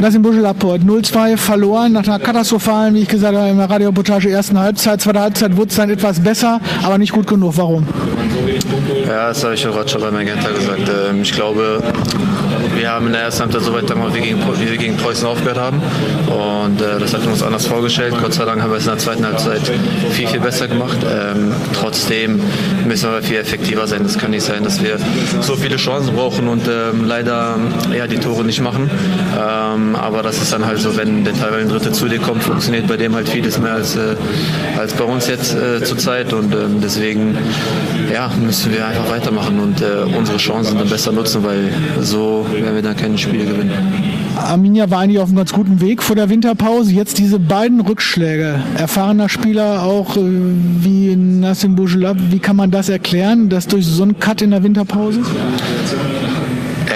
Nassim Buschelaport 0-2 verloren nach einer katastrophalen, wie ich gesagt habe, in der Radioreportage ersten Halbzeit. Zweite Halbzeit wurde es dann etwas besser, aber nicht gut genug. Warum? Ja, das habe ich auch schon bei Magenta gesagt. Ähm, ich glaube, wir haben in der ersten Halbzeit so weit gemacht, wie, wie wir gegen Preußen aufgehört haben. Und äh, das hatten wir uns anders vorgestellt. Gott sei Dank haben wir es in der zweiten Halbzeit viel, viel besser gemacht. Ähm, trotzdem müssen wir viel effektiver sein. Das kann nicht sein, dass wir so viele Chancen brauchen und ähm, leider ja, die Tore nicht machen. Ähm, aber das ist dann halt so, wenn der teilweise Dritte zu dir kommt, funktioniert bei dem halt vieles mehr als, äh, als bei uns jetzt äh, zurzeit. Und ähm, deswegen ja, müssen wir einfach weitermachen und äh, unsere Chancen dann besser nutzen, weil so werden wir dann keine Spiele gewinnen. Arminia war eigentlich auf einem ganz guten Weg vor der Winterpause. Jetzt diese beiden Rückschläge. Erfahrener Spieler auch äh, wie Nassim Bougelab. Wie kann man das erklären, dass durch so einen Cut in der Winterpause?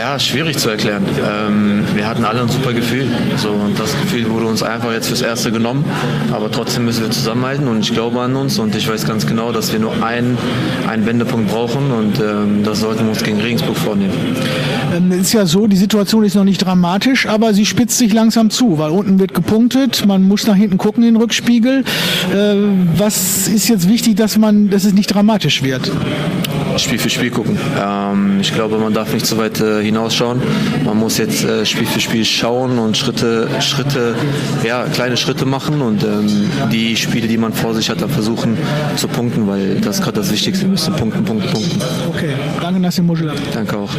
Ja, schwierig zu erklären. Ähm, wir hatten alle ein super Gefühl. So, und das Gefühl wurde uns einfach jetzt fürs Erste genommen. Aber trotzdem müssen wir zusammenhalten und ich glaube an uns und ich weiß ganz genau, dass wir nur einen, einen Wendepunkt brauchen und ähm, das sollten wir uns gegen Regensburg vornehmen. Ähm, ist ja so, die Situation ist noch nicht dramatisch, aber sie spitzt sich langsam zu, weil unten wird gepunktet, man muss nach hinten gucken in den Rückspiegel. Äh, was ist jetzt wichtig, dass man, dass es nicht dramatisch wird? Spiel für Spiel gucken. Ähm, ich glaube, man darf nicht zu weit äh, hinausschauen. Man muss jetzt äh, Spiel für Spiel schauen und Schritte, Schritte, ja, kleine Schritte machen und ähm, die Spiele, die man vor sich hat, dann versuchen zu punkten, weil das ist gerade das Wichtigste. Wir müssen punkten, punkten, punkten. Okay, danke Nassim Muschel. Danke auch.